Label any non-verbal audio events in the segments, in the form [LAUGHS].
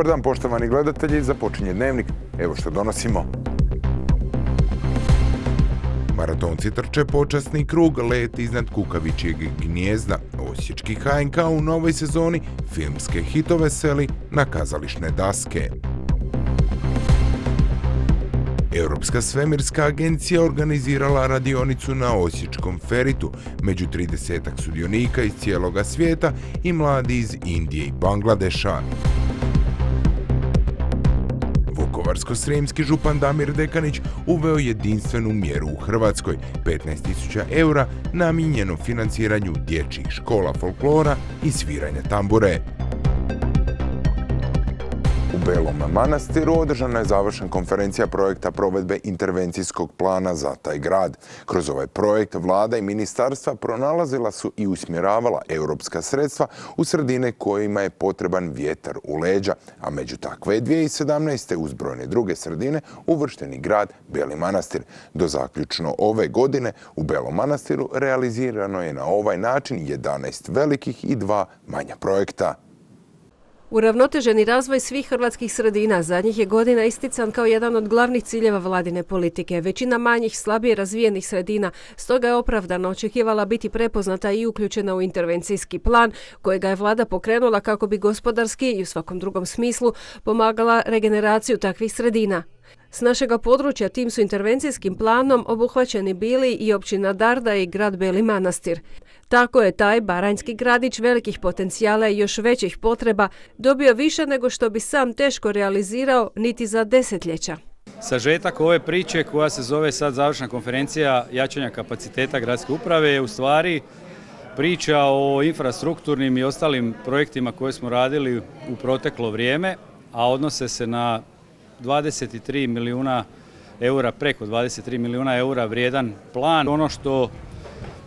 Dobar dan poštovani gledatelji, započinje dnevnik. Evo što donosimo. Maratonci trče počasni krug, let iznad Kukavićeg gnjezda. Osječki HNK u novoj sezoni filmske hitove seli na kazališne daske. Europska svemirska agencija organizirala radionicu na Osječkom feritu među 30 sudionika iz cijeloga svijeta i mladi iz Indije i Bangladeša. Vukovarsko-srijemski župan Damir Dekanić uveo jedinstvenu mjeru u Hrvatskoj, 15.000 eura namijenjeno financiranju dječjih škola folklora i sviranja tambure. Belom Manastiru održana je završna konferencija projekta provedbe intervencijskog plana za taj grad. Kroz ovaj projekt vlada i ministarstva pronalazila su i usmjeravala europska sredstva u sredine kojima je potreban vjetar u leđa, a među takve je 2017. uz brojne druge sredine uvršteni grad Beli Manastir. Do zaključno ove godine u Belom Manastiru realizirano je na ovaj način 11 velikih i dva manja projekta. Uravnoteženi razvoj svih hrvatskih sredina zadnjih je godina istican kao jedan od glavnih ciljeva vladine politike. Većina manjih, slabije razvijenih sredina stoga je opravdano očekivala biti prepoznata i uključena u intervencijski plan kojega je vlada pokrenula kako bi gospodarski i u svakom drugom smislu pomagala regeneraciju takvih sredina. S našega područja tim su intervencijskim planom obuhvaćeni bili i općina Darda i grad Beli Manastir. Tako je taj baranjski gradić velikih potencijala i još većih potreba dobio više nego što bi sam teško realizirao niti za desetljeća. Sažetak ove priče koja se zove sad završna konferencija jačanja kapaciteta gradske uprave je u stvari priča o infrastrukturnim i ostalim projektima koje smo radili u proteklo vrijeme, a odnose se na 23 milijuna eura, preko 23 milijuna eura vrijedan plan. Ono što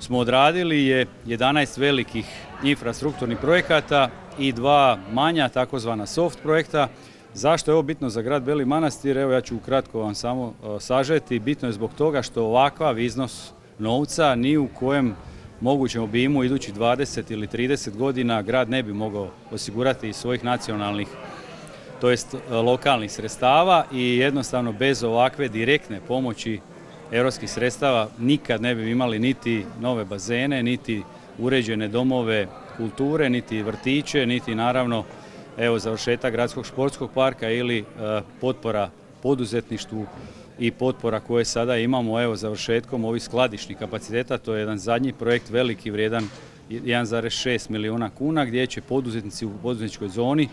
smo odradili je 11 velikih infrastrukturnih projekata i dva manja takozvana soft projekta. Zašto je ovo bitno za grad Beli Manastir? Evo ja ću ukratko vam samo e, sažeti. Bitno je zbog toga što ovakav iznos novca ni u kojem mogućem obimu idući 20 ili 30 godina grad ne bi mogao osigurati iz svojih nacionalnih to jest lokalnih sredstava i jednostavno bez ovakve direktne pomoći europskih sredstava nikad ne bi imali niti nove bazene, niti uređene domove kulture, niti vrtiće, niti naravno evo završetak gradskog športskog parka ili e, potpora poduzetništvu i potpora koje sada imamo evo završetkom ovih skladišnih kapaciteta, to je jedan zadnji projekt veliki vrijedan 1,6 milijuna kuna gdje će poduzetnici u poduzetničkoj zoni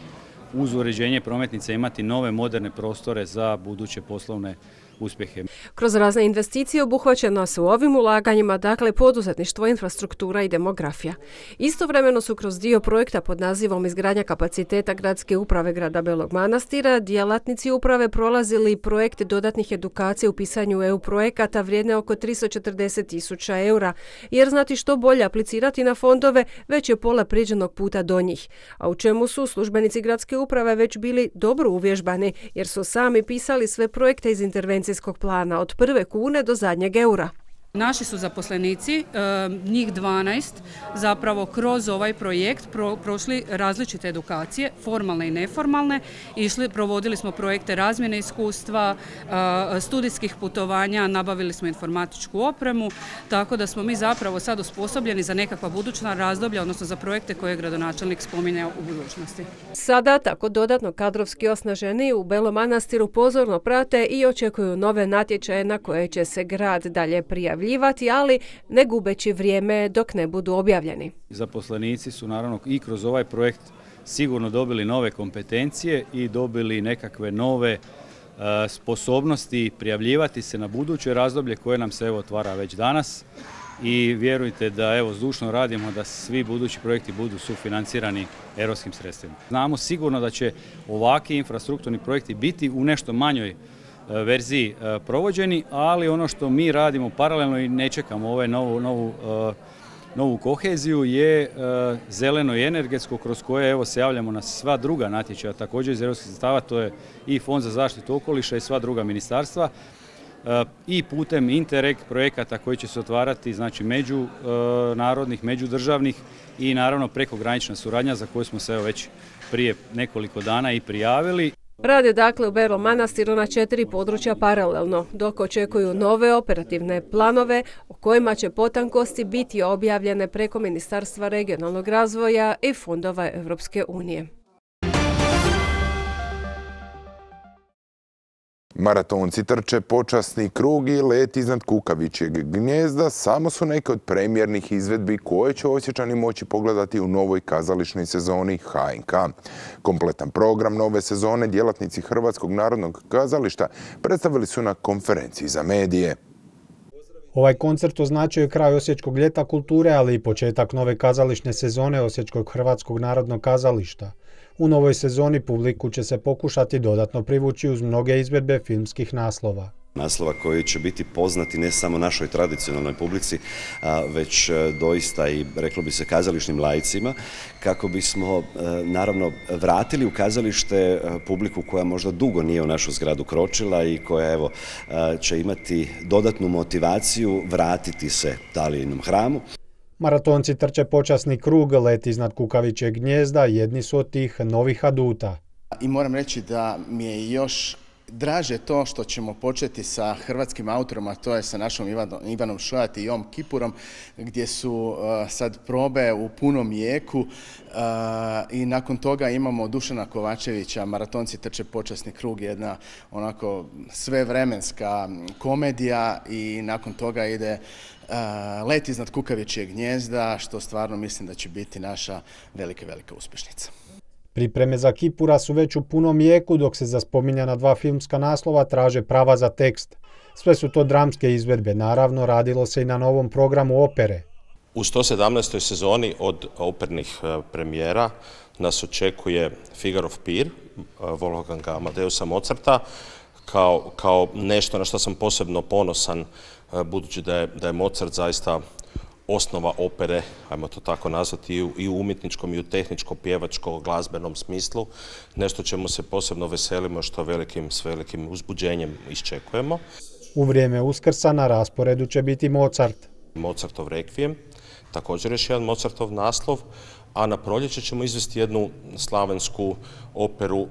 uz uređenje prometnice imati nove moderne prostore za buduće poslovne uspjehe. Kroz razne investicije obuhvaćeno su ovim ulaganjima, dakle poduzetništvo, infrastruktura i demografija. Istovremeno su kroz dio projekta pod nazivom izgradnja kapaciteta gradske uprave grada Belog Manastira djelatnici uprave prolazili projekt dodatnih edukacija u pisanju EU projekata vrijedne oko 340 tisuća eura, jer znati što bolje aplicirati na fondove već je pola priđenog puta do njih, a u čemu su službenici gradske uprave već bili dobro uvježbani jer su sami pisali sve projekte iz intervencije financijskog plana od prve kune do zadnjeg eura. Naši su zaposlenici, e, njih 12, zapravo kroz ovaj projekt prošli različite edukacije, formalne i neformalne. Išli, provodili smo projekte razmjene iskustva, e, studijskih putovanja, nabavili smo informatičku opremu, tako da smo mi zapravo sad osposobljeni za nekakva budućna razdoblja, odnosno za projekte koje je gradonačelnik spominjao u budućnosti. Sada tako dodatno kadrovski osnaženi u Belom Manastiru pozorno prate i očekuju nove natječaje na koje će se grad dalje prijaviti prijavljivati, ali ne gubeći vrijeme dok ne budu objavljeni. Zaposlenici su naravno i kroz ovaj projekt sigurno dobili nove kompetencije i dobili nekakve nove e, sposobnosti prijavljivati se na buduće razdoblje koje nam se evo otvara već danas i vjerujte da evo zdušno radimo da svi budući projekti budu sufinancirani europskim sredstvima. Znamo sigurno da će ovakvi infrastrukturni projekti biti u nešto manjoj verziji e, provođeni, ali ono što mi radimo paralelno i ne čekamo ove novu, novu, e, novu koheziju je zeleno i energetsko kroz koje evo se javljamo na sva druga natječaja također iz europskih sredstava, to je i Fond za zaštitu okoliša i sva druga ministarstva i putem Interreg projekata koji će se otvarati znači među narodnih, međudržavnih i naravno prekogranična suradnja za koju smo se evo već prije nekoliko dana i prijavili. Rade dakle u Belom Manastiru na četiri područja paralelno, dok očekuju nove operativne planove o kojima će potankosti biti objavljene preko Ministarstva regionalnog razvoja i fondova Europske unije. Maratonci trče počasni krug i let iznad Kukavićeg gnjezda samo su neke od premjernih izvedbi koje će osjećani moći pogledati u novoj kazališnoj sezoni HNK. Kompletan program nove sezone djelatnici Hrvatskog narodnog kazališta predstavili su na konferenciji za medije. Ovaj koncert označuje kraj Osječkog ljeta kulture, ali i početak nove kazališne sezone Osječkog Hrvatskog narodnog kazališta. U novoj sezoni publiku će se pokušati dodatno privući uz mnoge izvedbe filmskih naslova. Naslova koji će biti poznati ne samo našoj tradicionalnoj publici, već e, doista i reklo bi se kazališnim lajcima, kako bismo e, naravno vratili u kazalište e, publiku koja možda dugo nije u našu zgradu kročila i koja evo će imati dodatnu motivaciju vratiti se Talijinom hramu. Maratonci trče počasni krug, let iznad Kukavićeg gnjezda, jedni su od tih novih aduta. I moram reći da mi je još draže to što ćemo početi sa hrvatskim autorom, a to je sa našom Ivanom Šojat i Jom Kipurom, gdje su uh, sad probe u punom jeku uh, i nakon toga imamo Dušana Kovačevića, Maratonci trče počasni krug, jedna onako svevremenska komedija i nakon toga ide Let iznad Kukavićeg gnjezda, što stvarno mislim da će biti naša velika, velika uspješnica. Pripreme za Kipura su već u punom jeku dok se za spominjana dva filmska naslova traže prava za tekst. Sve su to dramske izvedbe, naravno radilo se i na novom programu opere. U 117. sezoni od opernih e, premijera nas očekuje Figarov pir, e, Wolfganga Amadeusa Mozarta, kao, kao nešto na što sam posebno ponosan, e, budući da je, da je Mozart zaista osnova opere, ajmo to tako nazvati, i u umjetničkom i u tehničkom, pjevačkom, glazbenom smislu. Nešto čemu se posebno veselimo, što velikim, s velikim uzbuđenjem iščekujemo. U vrijeme Uskrsa na rasporedu će biti Mozart. Mozartov rekvijem, također još jedan Mozartov naslov, a na proljeće ćemo izvesti jednu slavensku operu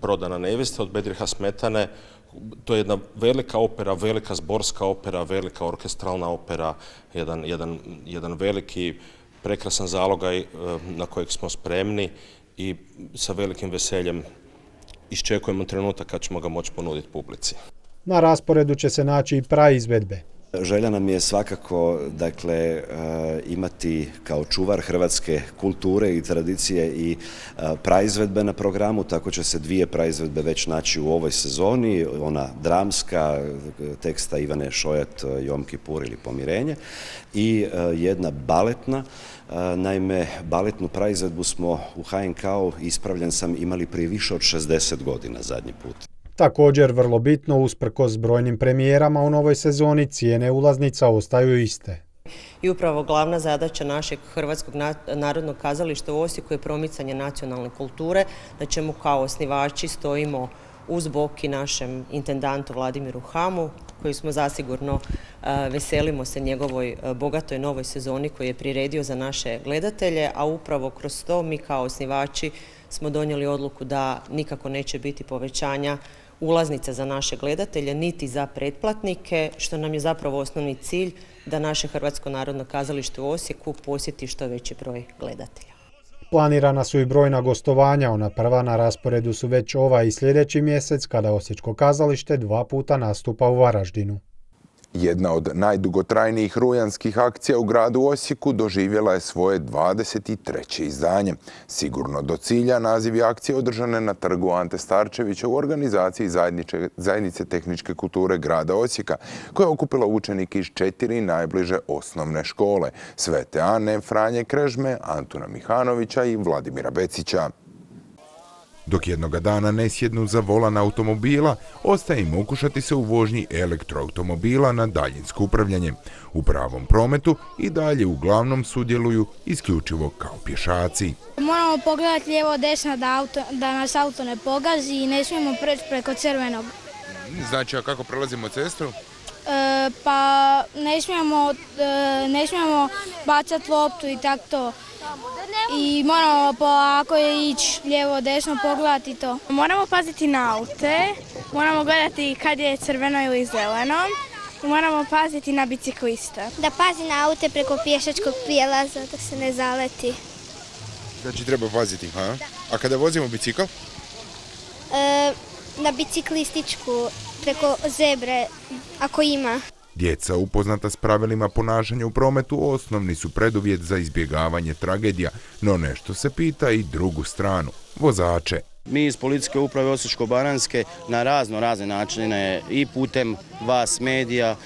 Prodana nevesta od Bedriha Smetane to je jedna velika opera, velika zborska opera, velika orkestralna opera, jedan, jedan, jedan veliki prekrasan zalogaj eh, na kojeg smo spremni i sa velikim veseljem iščekujemo trenutak kad ćemo ga moći ponuditi publici. Na rasporedu će se naći i praizvedbe. Želja nam je svakako dakle, e, imati kao čuvar hrvatske kulture i tradicije i e, praizvedbe na programu, tako će se dvije praizvedbe već naći u ovoj sezoni, ona dramska, teksta Ivane Šojat, Jom Kipur ili Pomirenje i e, jedna baletna, Naime, baletnu praizvedbu smo u HNK-u, ispravljen sam, imali prije više od 60 godina zadnji put. Također, vrlo bitno, usprkos brojnim premijerama u novoj sezoni, cijene ulaznica ostaju iste. I upravo glavna zadaća našeg Hrvatskog narodnog kazališta u Osijeku je promicanje nacionalne kulture, na čemu kao osnivači stojimo uz bok i našem intendantu Vladimiru Hamu, koji smo zasigurno veselimo se njegovoj bogatoj novoj sezoni koju je priredio za naše gledatelje, a upravo kroz to mi kao osnivači smo donijeli odluku da nikako neće biti povećanja ulaznica za naše gledatelje, niti za pretplatnike, što nam je zapravo osnovni cilj da naše Hrvatsko narodno kazalište u Osijeku posjeti što veći broj gledatelja. Planirana su i brojna gostovanja, ona prva na rasporedu su već ovaj i sljedeći mjesec kada Osječko kazalište dva puta nastupa u Varaždinu. Jedna od najdugotrajnijih rujanskih akcija u gradu Osijeku doživjela je svoje 23. izdanje. Sigurno do cilja naziv je akcije održane na trgu Ante Starčevića u organizaciji Zajednice tehničke kulture grada Osijeka, koja je okupila učenike iz četiri najbliže osnovne škole. Svete Ane, Franje Krežme, Antuna Mihanovića i Vladimira Becića. Dok jednoga dana ne sjednu za volan automobila, ostaje im okušati se u vožnji elektroautomobila na daljinsko upravljanje. U pravom prometu i dalje uglavnom sudjeluju isključivo kao pješaci. Moramo pogledati lijevo desno da, da nas auto ne pogazi i ne smijemo preći preko crvenog. Znači, a kako prelazimo cestu? E, pa ne smijemo, e, ne smijemo bacati loptu i tako to. I moramo po, ako je ići lijevo, desno, pogledati to. Moramo paziti na aute, moramo gledati kad je crveno ili zeleno i moramo paziti na bicikliste. Da pazi na aute preko pješačkog prijelaza, da se ne zaleti. Znači treba paziti, ha? A kada vozimo bicikl? E, na biciklističku, preko zebre, ako ima. Djeca upoznata s pravilima ponašanja u prometu osnovni su preduvjet za izbjegavanje tragedija, no nešto se pita i drugu stranu, vozače. Mi iz Policijske uprave Osječko-Baranjske na razno razne načine i putem vas medija,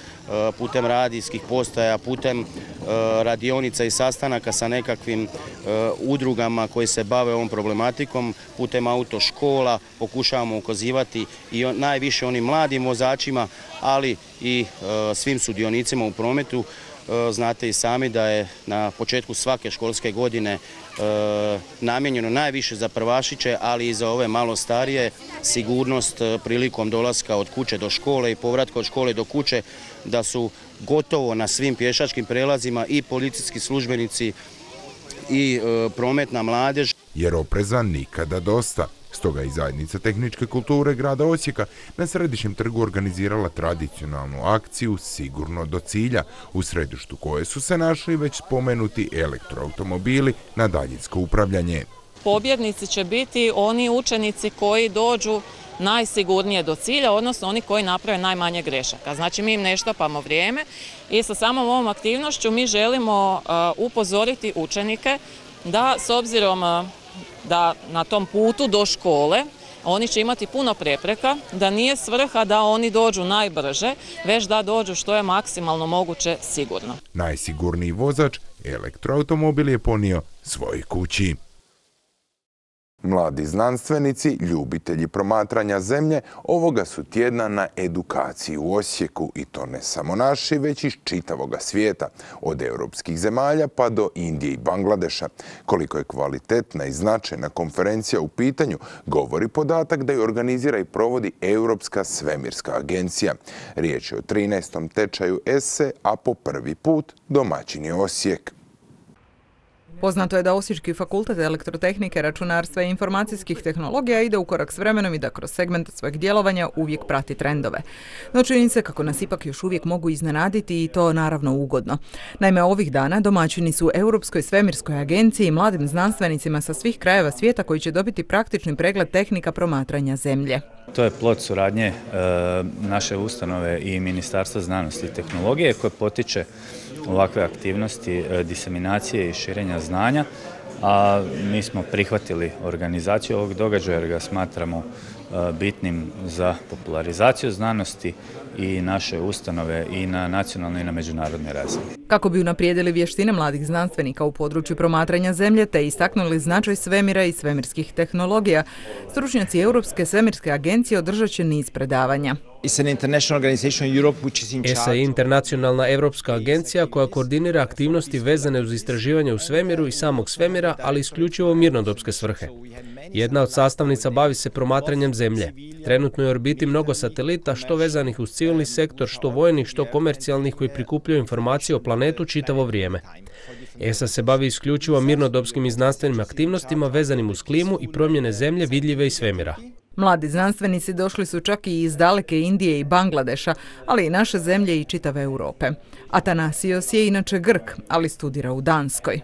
putem radijskih postaja, putem e, radionica i sastanaka sa nekakvim e, udrugama koje se bave ovom problematikom, putem autoškola pokušavamo ukazivati i najviše onim mladim vozačima, ali i svim sudionicima u prometu. Znate i sami da je na početku svake školske godine namijenjeno najviše za prvašiće, ali i za ove malo starije, sigurnost prilikom dolaska od kuće do škole i povratka od škole do kuće, da su gotovo na svim pješačkim prelazima i policijski službenici i prometna mladež. Jer opreza nikada dosta. Stoga i zajednica tehničke kulture grada Osijeka na središnjem trgu organizirala tradicionalnu akciju Sigurno do cilja, u središtu koje su se našli već spomenuti elektroautomobili na daljinsko upravljanje. Pobjednici će biti oni učenici koji dođu najsigurnije do cilja, odnosno oni koji naprave najmanje grešaka. Znači mi im ne štapamo vrijeme i sa samom ovom aktivnošću mi želimo upozoriti učenike da s obzirom da na tom putu do škole oni će imati puno prepreka, da nije svrha da oni dođu najbrže, već da dođu što je maksimalno moguće sigurno. Najsigurniji vozač elektroautomobil je ponio svoj kući. Mladi znanstvenici, ljubitelji promatranja zemlje, ovoga su tjedna na edukaciji u Osijeku i to ne samo naši, već iz čitavoga svijeta, od europskih zemalja pa do Indije i Bangladeša. Koliko je kvalitetna i značajna konferencija u pitanju, govori podatak da ju organizira i provodi Europska svemirska agencija. Riječ je o 13. tečaju ESE, a po prvi put domaćin je Osijek. Poznato je da Osječki fakultet elektrotehnike, računarstva i informacijskih tehnologija ide u korak s vremenom i da kroz segment svojeg djelovanja uvijek prati trendove. No čini se kako nas ipak još uvijek mogu iznenaditi i to naravno ugodno. Naime, ovih dana domaćini su Europskoj svemirskoj agenciji i mladim znanstvenicima sa svih krajeva svijeta koji će dobiti praktični pregled tehnika promatranja zemlje. To je plod suradnje e, naše ustanove i Ministarstva znanosti i tehnologije koje potiče ovakve aktivnosti e, diseminacije i širenja znanja, a mi smo prihvatili organizaciju ovog događaja jer ga smatramo e, bitnim za popularizaciju znanosti i naše ustanove i na nacionalnoj i na međunarodnoj razini. Kako bi unaprijedili vještine mladih znanstvenika u području promatranja zemlje te istaknuli značaj svemira i svemirskih tehnologija, stručnjaci Europske svemirske agencije održat će niz predavanja. ESA je internacionalna europska agencija koja koordinira aktivnosti vezane uz istraživanje u svemiru i samog svemira, ali isključivo mirnodopske svrhe. Jedna od sastavnica bavi se promatranjem zemlje. Trenutno je orbiti mnogo satelita, što vezanih uz civilni sektor, što vojnih, što komercijalnih koji prikupljaju informacije o planetu čitavo vrijeme. ESA se bavi isključivo mirnodopskim i znanstvenim aktivnostima vezanim uz klimu i promjene zemlje vidljive i svemira. Mladi znanstvenici došli su čak i iz daleke Indije i Bangladeša, ali i naše zemlje i čitave Europe. Atanasios je inače Grk, ali studira u Danskoj.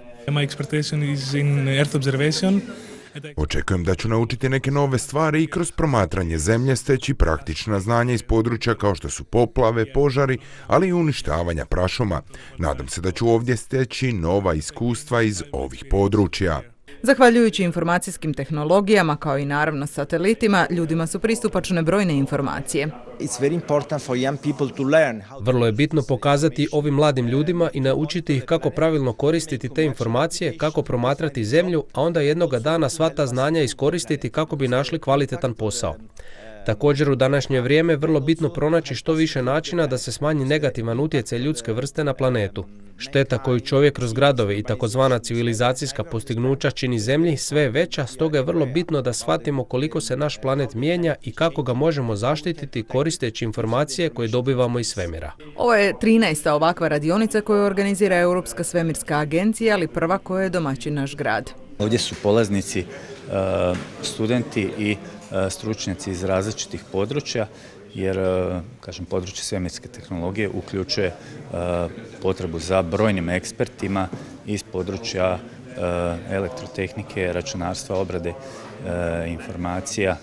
Očekujem da ću naučiti neke nove stvari i kroz promatranje zemlje steći praktična znanja iz područja kao što su poplave, požari, ali i uništavanja prašuma. Nadam se da ću ovdje steći nova iskustva iz ovih područja. Zahvaljujući informacijskim tehnologijama kao i naravno satelitima, ljudima su pristupačne brojne informacije. Vrlo je bitno pokazati ovim mladim ljudima i naučiti ih kako pravilno koristiti te informacije, kako promatrati zemlju, a onda jednoga dana sva ta znanja iskoristiti kako bi našli kvalitetan posao. Također u današnje vrijeme vrlo bitno pronaći što više načina da se smanji negativan utjecaj ljudske vrste na planetu. Šteta koju čovjek kroz gradove i takozvana civilizacijska postignuća čini zemlji sve je veća, stoga je vrlo bitno da shvatimo koliko se naš planet mijenja i kako ga možemo zaštititi koristeći informacije koje dobivamo iz svemira. Ovo je 13. ovakva radionica koju organizira Europska svemirska agencija, ali prva koja je domaćin naš grad. Ovdje su polaznici, e, studenti i stručnjaci iz različitih područja jer e, kažem, područje svemirske tehnologije uključuje e, potrebu za brojnim ekspertima iz područja e, elektrotehnike, računarstva, obrade informacija,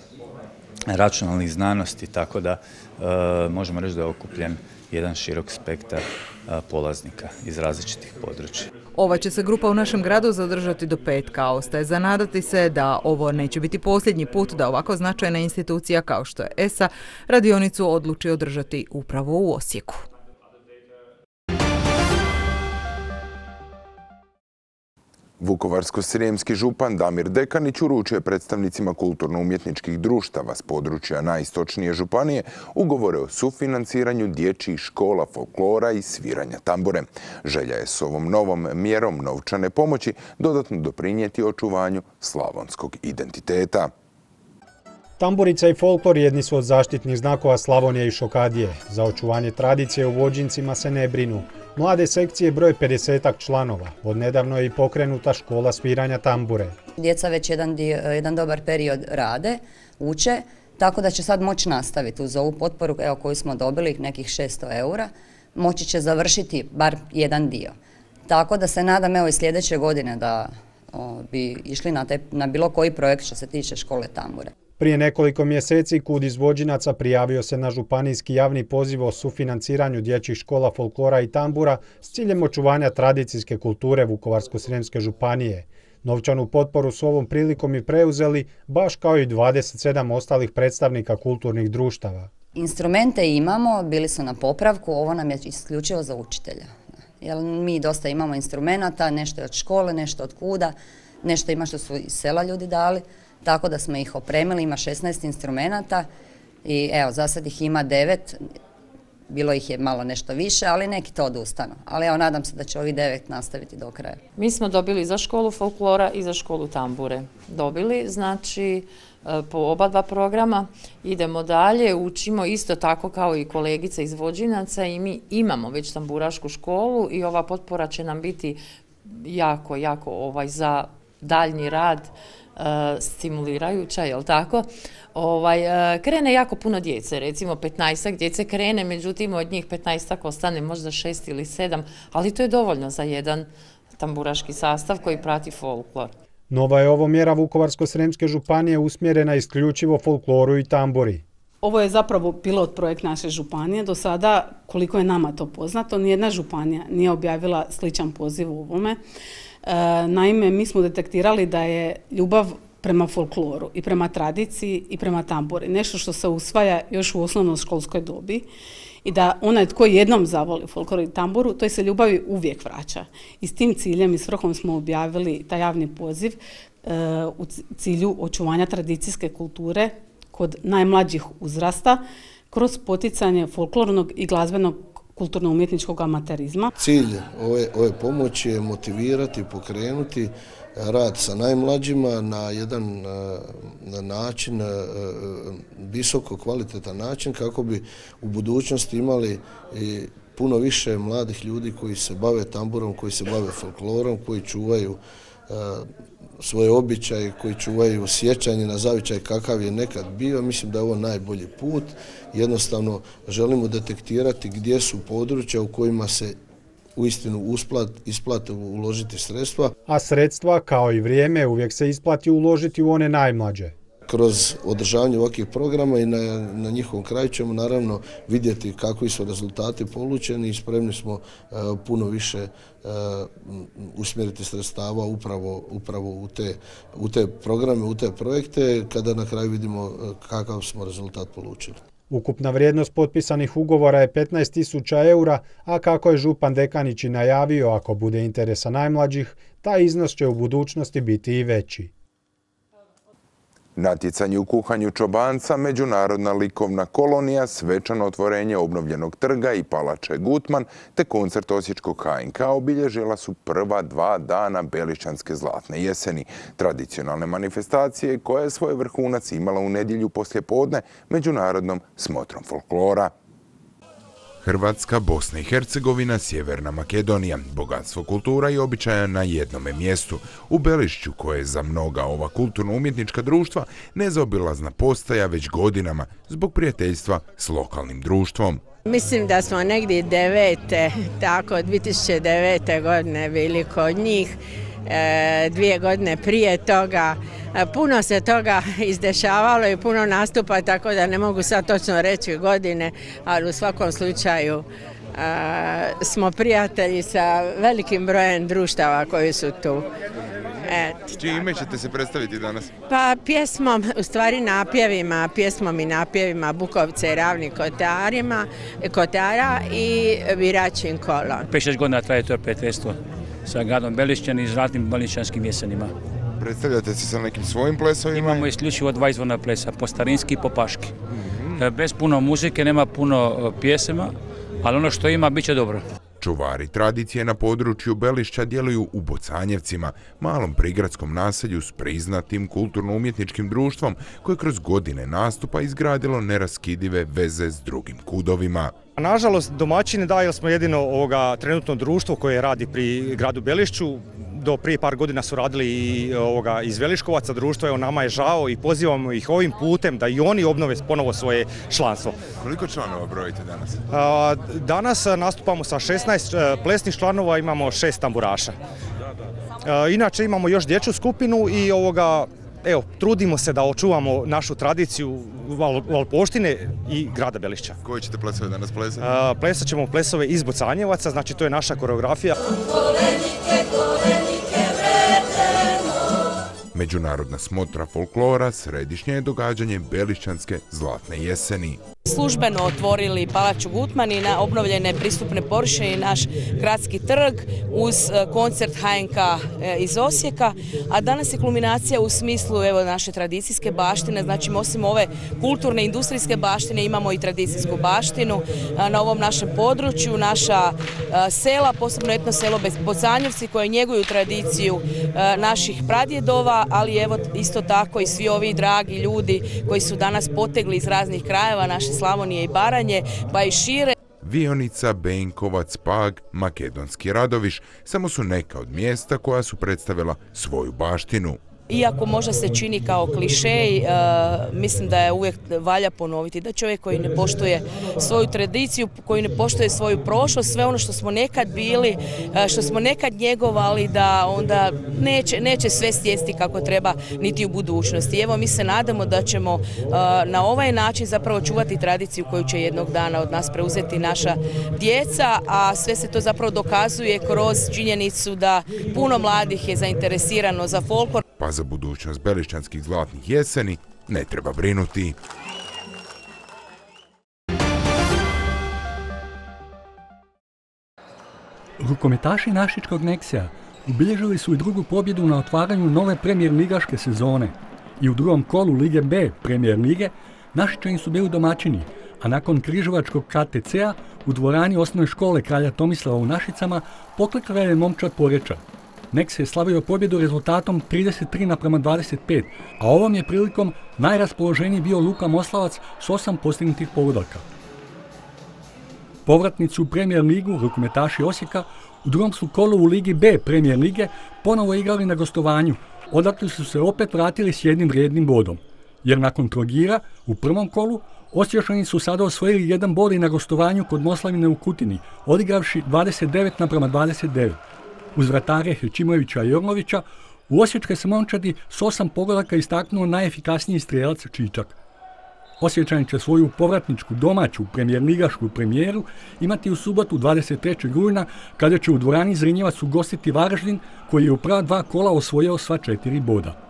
računalnih znanosti, tako da možemo reći da je okupljen jedan širok spektar polaznika iz različitih područja. Ova će se grupa u našem gradu zadržati do petka. Ostaje zanadati se da ovo neće biti posljednji put da ovako značajna institucija kao što je ESA radionicu odluči održati upravo u Osijeku. Vukovarsko-srijemski župan Damir Dekanić uručuje predstavnicima kulturno-umjetničkih društava s područja najistočnije županije ugovore o sufinanciranju dječjih škola folklora i sviranja tambure. Želja je s ovom novom mjerom novčane pomoći dodatno doprinijeti očuvanju slavonskog identiteta. Tamburica i folklor jedni su od zaštitnih znakova Slavonije i Šokadije. Za očuvanje tradicije u vođincima se ne brinu. Mlade sekcije broj 50 članova. Od nedavno je i pokrenuta škola sviranja tambure. Djeca već jedan, jedan dobar period rade, uče, tako da će sad moći nastaviti uz ovu potporu evo, koju smo dobili, nekih 600 eura, moći će završiti bar jedan dio. Tako da se nadam evo i sljedeće godine da bi išli na, na bilo koji projekt što se tiče škole tambure. Prije nekoliko mjeseci kud izvođinaca prijavio se na županijski javni poziv o sufinanciranju dječjih škola folklora i tambura s ciljem očuvanja tradicijske kulture Vukovarsko-srijemske županije. Novčanu potporu s ovom prilikom i preuzeli, baš kao i 27 ostalih predstavnika kulturnih društava. Instrumente imamo, bili su na popravku, ovo nam je isključivo za učitelja. Jer mi dosta imamo instrumenata, nešto je od škole, nešto od kuda, nešto ima što su iz sela ljudi dali tako da smo ih opremili, ima 16 instrumenata i evo, za sad ih ima 9, bilo ih je malo nešto više, ali neki to odustanu. Ali evo, nadam se da će ovi devet nastaviti do kraja. Mi smo dobili za školu folklora i za školu tambure. Dobili, znači, e, po oba dva programa. Idemo dalje, učimo isto tako kao i kolegice izvođinaca i mi imamo već tamburašku školu i ova potpora će nam biti jako, jako ovaj, za daljnji rad E, stimulirajuća, jel tako? Ovaj, e, krene jako puno djece, recimo 15 djece krene, međutim od njih 15 ostane možda 6 ili 7, ali to je dovoljno za jedan tamburaški sastav koji prati folklor. Nova je ovo mjera Vukovarsko-sremske županije usmjerena isključivo folkloru i tambori. Ovo je zapravo pilot projekt naše županije. Do sada, koliko je nama to poznato, nijedna županija nije objavila sličan poziv u ovome. E, naime, mi smo detektirali da je ljubav prema folkloru i prema tradiciji i prema tamburi. Nešto što se usvaja još u osnovno školskoj dobi i da onaj tko jednom zavoli folklor i tamburu, toj se ljubavi uvijek vraća. I s tim ciljem i svrhom smo objavili taj javni poziv e, u cilju očuvanja tradicijske kulture kod najmlađih uzrasta kroz poticanje folklornog i glazbenog kulturno-umjetničkog amaterizma. Cilj ove, ove pomoći je motivirati, pokrenuti rad sa najmlađima na jedan na način, visoko kvalitetan način kako bi u budućnosti imali i puno više mladih ljudi koji se bave tamburom, koji se bave folklorom, koji čuvaju svoje običaje, koji čuvaju sjećanje na zavičaj kakav je nekad bio. Mislim da je ovo najbolji put. Jednostavno želimo detektirati gdje su područja u kojima se uistinu usplat, isplate uložiti sredstva. A sredstva kao i vrijeme uvijek se isplati uložiti u one najmlađe kroz održavanje ovakvih programa i na, na njihovom kraju ćemo naravno vidjeti kakvi su rezultati polučeni i spremni smo e, puno više e, usmjeriti sredstava upravo, upravo u, te, u te programe, u te projekte, kada na kraju vidimo e, kakav smo rezultat polučili. Ukupna vrijednost potpisanih ugovora je 15.000 eura, a kako je Župan Dekanić i najavio, ako bude interesa najmlađih, taj iznos će u budućnosti biti i veći. Natjecanje u kuhanju čobanca, međunarodna likovna kolonija, svečano otvorenje obnovljenog trga i palače Gutman, te koncert Osječkog HNK obilježila su prva dva dana Belišćanske zlatne jeseni. Tradicionalne manifestacije koja je svoj vrhunac imala u nedjelju poslje podne međunarodnom smotrom folklora. Hrvatska, Bosna i Hercegovina, Sjeverna Makedonija, bogatstvo kultura i običaja na jednome mjestu. U Belišću, koje je za mnoga ova kulturno-umjetnička društva nezaobilazna postaja već godinama zbog prijateljstva s lokalnim društvom. Mislim da smo negdje devete, tako 2009. godine bili kod njih, dvije godine prije toga Puno se toga [LAUGHS] izdešavalo i puno nastupa, tako da ne mogu sad točno reći godine, ali u svakom slučaju smo prijatelji sa velikim brojem društava koji su tu. Čime ćete se predstaviti danas? Pa pjesmom, u stvari napjevima, pjesmom i napjevima Bukovce i Ravni kotarima, kotara i Viračin kolon. 5-6 godina traje to prijateljstvo sa gradom Belišćan i zlatnim belišćanskim jesenima. Predstavljate se sa nekim svojim plesovima? Imamo isključivo dva izvorna plesa, po starinski i po paški. Mhm. Bez puno muzike, nema puno e, pjesema, ali ono što ima bit će dobro. Čuvari tradicije na području Belišća djeluju u Bocanjevcima, malom prigradskom naselju s priznatim kulturno-umjetničkim društvom koje kroz godine nastupa izgradilo neraskidive veze s drugim kudovima. Nažalost, domaćini da, jer smo jedino ovoga trenutno društvo koje radi pri gradu Belišću do prije par godina su radili i ovoga, iz Veliškovaca društvo, evo nama je žao i pozivamo ih ovim putem da i oni obnove ponovo svoje članstvo. Koliko članova brojite danas? danas nastupamo sa 16 e, plesnih članova, imamo šest tamburaša. inače imamo još dječju skupinu i ovoga evo, trudimo se da očuvamo našu tradiciju Valpoštine i grada Belišća. Koje ćete plesove danas plesati? Plesat ćemo plesove iz Bocanjevaca, znači to je naša koreografija. Međunarodna smotra folklora središnje je događanje Belišćanske zlatne jeseni službeno otvorili Palaču Gutman i na obnovljene pristupne površine i naš gradski trg uz e, koncert HNK e, iz Osijeka, a danas je kulminacija u smislu evo naše tradicijske baštine, znači osim ove kulturne industrijske baštine imamo i tradicijsku baštinu na ovom našem području, naša sela, posebno etno selo Bocanjevci koje njeguju tradiciju naših pradjedova, ali evo isto tako i svi ovi dragi ljudi koji su danas potegli iz raznih krajeva naše Slavonije i Baranje, pa i šire. Vionica, Benkovac, Pag, Makedonski Radoviš samo su neka od mjesta koja su predstavila svoju baštinu. Iako možda se čini kao klišej, e, mislim da je uvijek valja ponoviti da čovjek koji ne poštuje svoju tradiciju, koji ne poštuje svoju prošlost, sve ono što smo nekad bili, e, što smo nekad njegovali, da onda neće, neće sve stjesti kako treba niti u budućnosti. Evo mi se nadamo da ćemo e, na ovaj način zapravo čuvati tradiciju koju će jednog dana od nas preuzeti naša djeca, a sve se to zapravo dokazuje kroz činjenicu da puno mladih je zainteresirano za folklor pa za budućnost belišćanskih zlatnih jeseni ne treba brinuti. Rukometaši Našičkog Neksija ubilježili su i drugu pobjedu na otvaranju nove premijer ligaške sezone i u drugom kolu Lige B premijer lige Našičani su bili domaćini, a nakon križovačkog KTC-a u dvorani osnovne škole kralja Tomislava u Našicama poklekala je momčad Poreča Nex je slavio pobjedu rezultatom 33 naprema 25, a ovom je prilikom najraspoloženiji bio Luka Moslavac s osam postignutih pogodaka. Povratnici u premijer ligu, rukometaši Osijeka, u drugom su kolu u Ligi B premijer lige ponovo igrali na gostovanju, odakle su se opet vratili s jednim vrijednim bodom. Jer nakon Trogira u prvom kolu Osječani su sada osvojili jedan bod i na gostovanju kod Moslavine u Kutini, odigravši 29 naprema 29. Uz vratare Hečimovića i Orlovića, u Osječkoj se momčadi s osam pogodaka istaknuo najefikasniji strijelac Čičak. Osjećani će svoju povratničku domaću premijerligašku premijeru imati u subotu 23. rujna kada će u dvorani Zrinjevac ugostiti Varaždin koji je u prva dva kola osvojio sva četiri boda.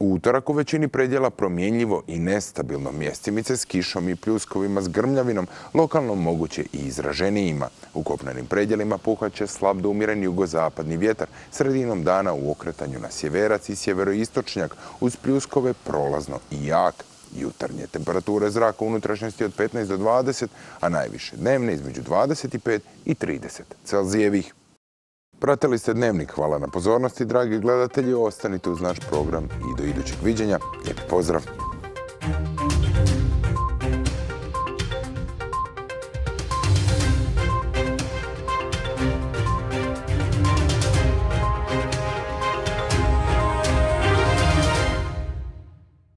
U utorak u većini predjela promjenljivo i nestabilno mjestimice s kišom i pljuskovima s grmljavinom, lokalno moguće i izraženijima. U kopnenim predjelima puhaće slab do umjeren jugozapadni vjetar, sredinom dana u okretanju na sjeverac i sjeveroistočnjak, uz pljuskove prolazno i jak. Jutarnje temperature zraka unutrašnjosti od 15 do 20, a najviše dnevne između 25 i 30 Celzijevih. Pratili ste Dnevnik. Hvala na pozornosti, dragi gledatelji. Ostanite uz naš program i do idućeg viđenja. Lijep pozdrav!